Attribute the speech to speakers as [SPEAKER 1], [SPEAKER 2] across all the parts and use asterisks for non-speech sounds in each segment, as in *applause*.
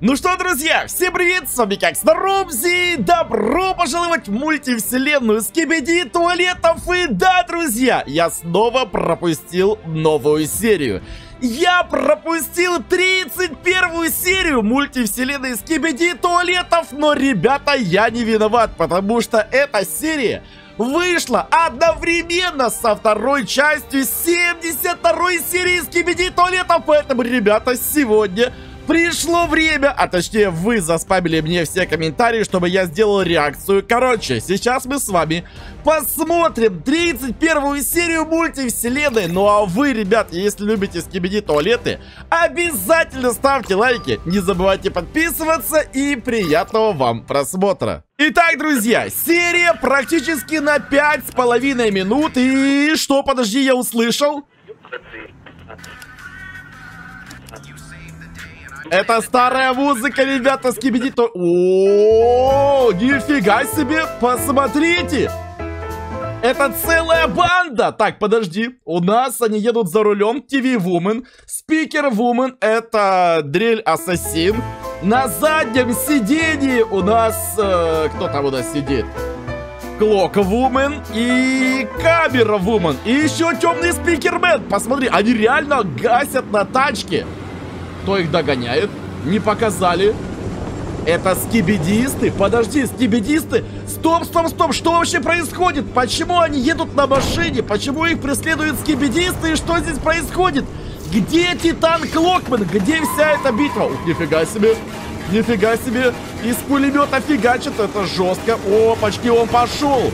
[SPEAKER 1] Ну что, друзья, всем привет, с вами как Робзи, добро пожаловать в мультивселенную Скибиди туалетов, и да, друзья, я снова пропустил новую серию. Я пропустил 31 серию мультивселенной Скибиди туалетов, но, ребята, я не виноват, потому что эта серия вышла одновременно со второй частью 72 серии Скибиди туалетов, поэтому, ребята, сегодня Пришло время, а точнее вы заспамили мне все комментарии, чтобы я сделал реакцию. Короче, сейчас мы с вами посмотрим 31 серию мультивселенной. Ну а вы, ребят, если любите скибиди туалеты, обязательно ставьте лайки, не забывайте подписываться и приятного вам просмотра. Итак, друзья, серия практически на 5,5 минут. И что, подожди, я услышал? Это старая музыка, ребята, скибиди то... О, нифига себе, посмотрите! Это целая банда! Так, подожди. У нас они едут за рулем. TV Woman. Speaker Woman. Это дрель Ассасин. На заднем сидении у нас... Э, кто там у нас сидит? Клок Вумен и Камера Вумен. И еще темный спикермен. Посмотри, они реально гасят на тачке. Кто их догоняет? Не показали. Это скибидисты? Подожди, скибидисты? Стоп, стоп, стоп, что вообще происходит? Почему они едут на машине? Почему их преследуют скибидисты? И что здесь происходит? Где Титан Клокман? Где вся эта битва? Ух, нифига себе. Нифига себе. Из пулемета фигачит. Это жестко. О, почти он пошел.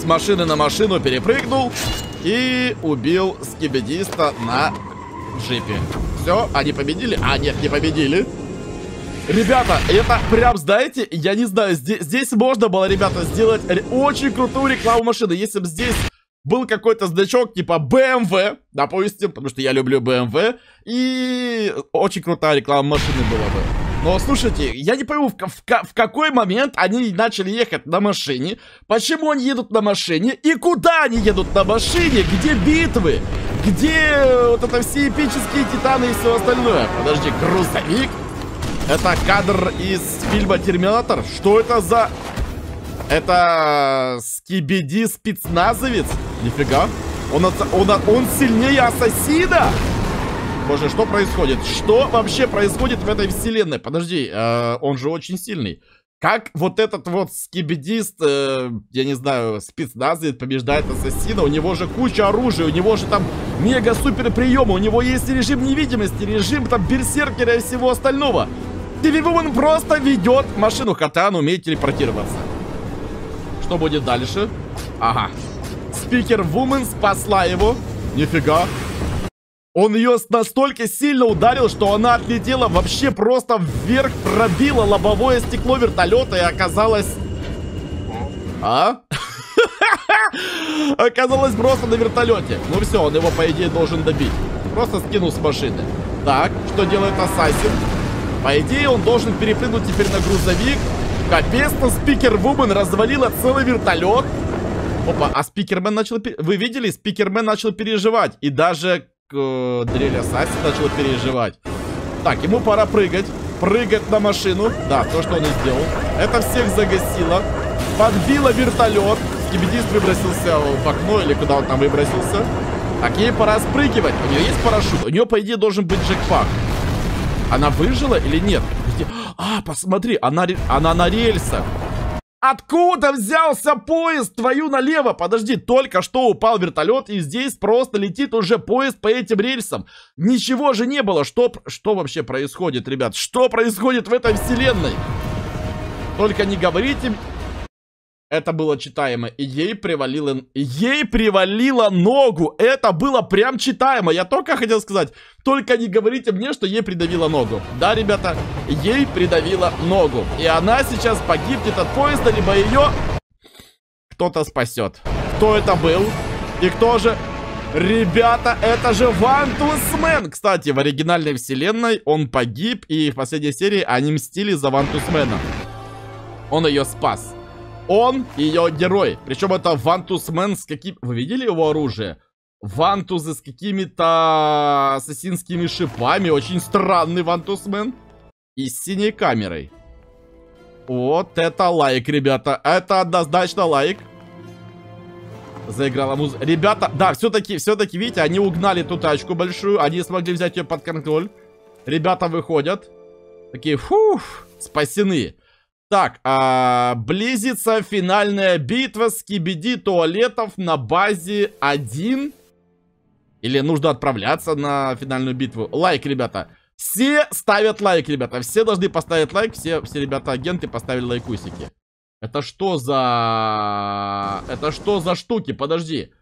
[SPEAKER 1] С машины на машину перепрыгнул. И убил скибидиста на джипе. Все, они победили? А, нет, не победили. Ребята, это прям, знаете, я не знаю, здесь, здесь можно было, ребята, сделать очень крутую рекламу машины. Если бы здесь был какой-то значок типа BMW, допустим, потому что я люблю BMW, и очень крутая реклама машины была бы. Но слушайте, я не пойму, в, в, в какой момент они начали ехать на машине, почему они едут на машине и куда они едут на машине, где битвы, где вот это все эпические титаны и все остальное. Подожди, грузовик? Это кадр из фильма Терминатор? Что это за... Это скибиди спецназовец? Нифига. Он, он, он сильнее ассасина? Боже, что происходит? Что вообще происходит в этой вселенной? Подожди, э, он же очень сильный. Как вот этот вот скибидист, э, я не знаю, спецназовец побеждает ассасина, у него же куча оружия, у него же там мега-супер приемы, у него есть режим невидимости, режим там берсеркера и всего остального. Woman просто ведет машину, хотя он умеет телепортироваться. Что будет дальше? Ага. Спикер Вумен спасла его. Нифига. Он ее настолько сильно ударил, что она отлетела вообще просто вверх, пробила лобовое стекло вертолета и оказалась... А? *laughs* Оказалось просто на вертолете. Ну все, он его, по идее, должен добить. Просто скинул с машины. Так, что делает Ассасин? По идее, он должен перепрыгнуть теперь на грузовик. Капец-то спикер Вумен развалила целый вертолет. Опа, а спикермен начал... Вы видели? Спикермен начал переживать. И даже э, дрель Ассасин начал переживать. Так, ему пора прыгать. Прыгать на машину. Да, то, что он и сделал. Это всех загасило. Подбило вертолет. Скибидист выбросился в окно или куда он там выбросился. Так, ей пора спрыгивать. У нее есть парашют? У нее, по идее, должен быть джекпак. Она выжила или нет? А, посмотри, она, она на рельсах. Откуда взялся поезд? Твою налево. Подожди, только что упал вертолет, и здесь просто летит уже поезд по этим рельсам. Ничего же не было. Что, что вообще происходит, ребят? Что происходит в этой вселенной? Только не говорите это было читаемо. И ей привалило... Ей привалило ногу. Это было прям читаемо. Я только хотел сказать. Только не говорите мне, что ей придавило ногу. Да, ребята? Ей придавило ногу. И она сейчас погибнет от поезда, либо ее... Кто-то спасет. Кто это был? И кто же... Ребята, это же Вантусмен! Кстати, в оригинальной вселенной он погиб, и в последней серии они мстили за Вантусмена. Он ее спас. Он ее герой. Причем это Вантусмен с каким... Вы видели его оружие? Вантузы с какими-то ассасинскими шипами. Очень странный Вантусмен. и с синей камерой. Вот это лайк, ребята. Это однозначно лайк. Заиграла музыка. Ребята, да, все-таки, все-таки, видите, они угнали ту тачку большую. Они смогли взять ее под контроль. Ребята выходят. Такие, фух, спасены. Так, а, близится финальная битва с кибиди туалетов на базе 1. Или нужно отправляться на финальную битву. Лайк, ребята. Все ставят лайк, ребята. Все должны поставить лайк. Все, все ребята-агенты поставили лайкусики. Это что за... Это что за штуки? Подожди.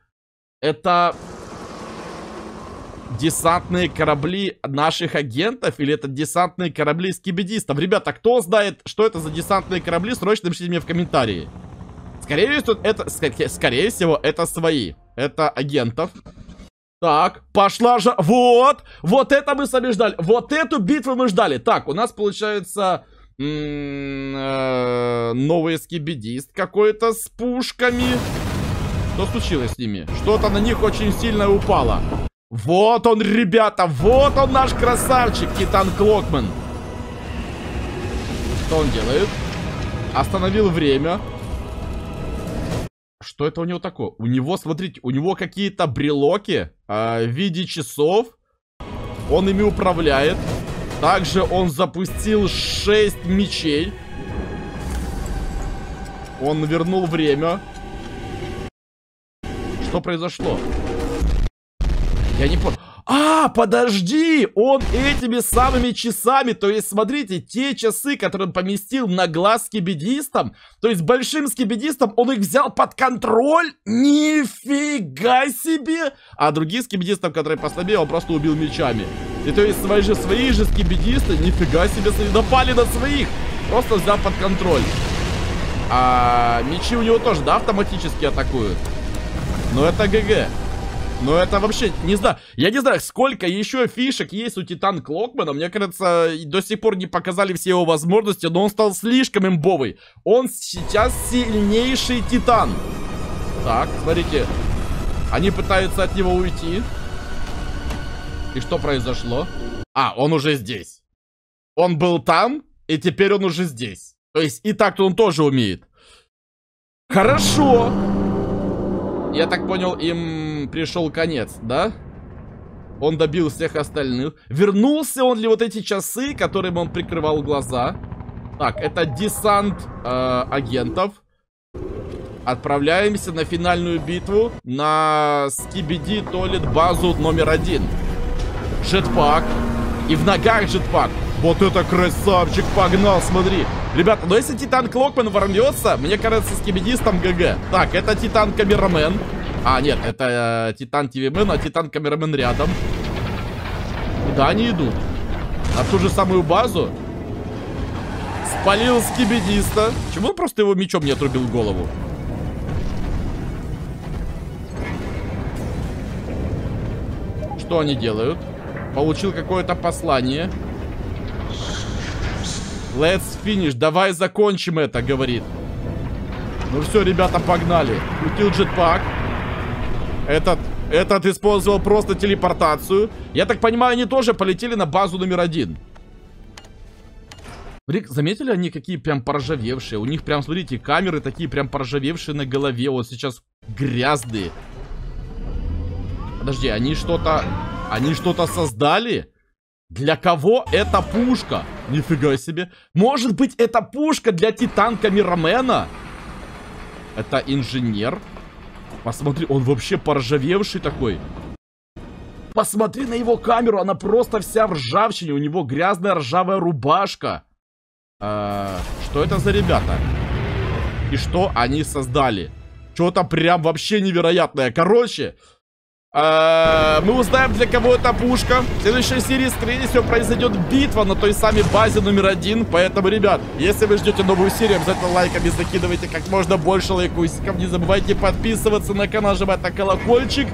[SPEAKER 1] Это десантные корабли наших агентов или это десантные корабли скибидистов? Ребята, кто знает, что это за десантные корабли, срочно напишите мне в комментарии. Скорее всего, это, скорее всего, это свои. Это агентов. Так, пошла же... Вот! Вот это мы сами ждали. Вот эту битву мы ждали. Так, у нас получается... Э, новый скибидист какой-то с пушками. Что случилось с ними? Что-то на них очень сильно упало. Вот он, ребята, вот он наш красавчик, Титан Клокман. Что он делает? Остановил время. Что это у него такое? У него, смотрите, у него какие-то брелоки э, в виде часов. Он ими управляет. Также он запустил 6 мечей. Он вернул время. Что произошло? Я не понял. А, подожди! Он этими самыми часами, то есть, смотрите, те часы, которые он поместил на глаз скибидистам, то есть большим скибидистам, он их взял под контроль? Нифига себе! А других скибидистов, которые послабее, он просто убил мечами. И то есть, свои же, свои же скибидисты, нифига себе, напали на своих! Просто взял под контроль. А мечи у него тоже, да, автоматически атакуют? Но это ГГ. Ну это вообще, не знаю, я не знаю, сколько еще фишек есть у Титан Клокмана. Мне кажется, до сих пор не показали все его возможности, но он стал слишком имбовый. Он сейчас сильнейший Титан. Так, смотрите. Они пытаются от него уйти. И что произошло? А, он уже здесь. Он был там, и теперь он уже здесь. То есть и так-то он тоже умеет. Хорошо. Я так понял, им пришел конец, да? Он добил всех остальных. Вернулся он ли вот эти часы, которым он прикрывал глаза? Так, это десант э, агентов. Отправляемся на финальную битву на Скибиди Толет базу номер один. Джетпак. И в ногах джетпак. Вот это красавчик, погнал, смотри. Ребята, ну если Титан Клокман ворвется, мне кажется, с кибидистом ГГ. Так, это Титан Камерамен. А, нет, это э, Титан ТВМен, а Титан Камерамен рядом. Куда они идут? На ту же самую базу? Спалил скибидиста. Чему он просто его мечом не отрубил голову? Что они делают? Получил какое-то послание. Let's finish. Давай закончим это, говорит. Ну все, ребята, погнали. Крутил джетпак. Этот, этот использовал просто телепортацию. Я так понимаю, они тоже полетели на базу номер один. Рик, заметили они какие прям поржавевшие? У них прям, смотрите, камеры такие прям поржавевшие на голове. Вот сейчас грязные. Подожди, они что-то... Они что-то создали? Для кого эта пушка? Нифига себе. Может быть, это пушка для Титанка Миромена? Это инженер? Посмотри, он вообще поржавевший такой. Посмотри на его камеру, она просто вся в ржавчине. У него грязная ржавая рубашка. А, что это за ребята? И что они создали? Что-то прям вообще невероятное. Короче, а, мы узнаем, для кого это пушка. В следующей серии, скорее всего, произойдет битва на той самой базе номер один. Поэтому, ребят, если вы ждете новую серию, обязательно лайками закидывайте как можно больше лайкусиков. Не забывайте подписываться на канал, нажимать на колокольчик.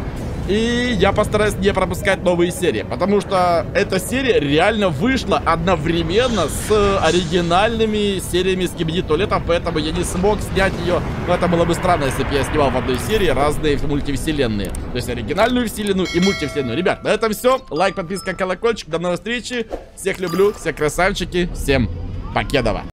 [SPEAKER 1] И я постараюсь не пропускать новые серии, потому что эта серия реально вышла одновременно с оригинальными сериями Скибиди Туалета, поэтому я не смог снять ее. Но это было бы странно, если бы я снимал в одной серии разные мультивселенные. То есть оригинальную вселенную и мультивселенную. Ребят, на этом все. Лайк, подписка, колокольчик. До новых встречи. Всех люблю, все красавчики. Всем покедова.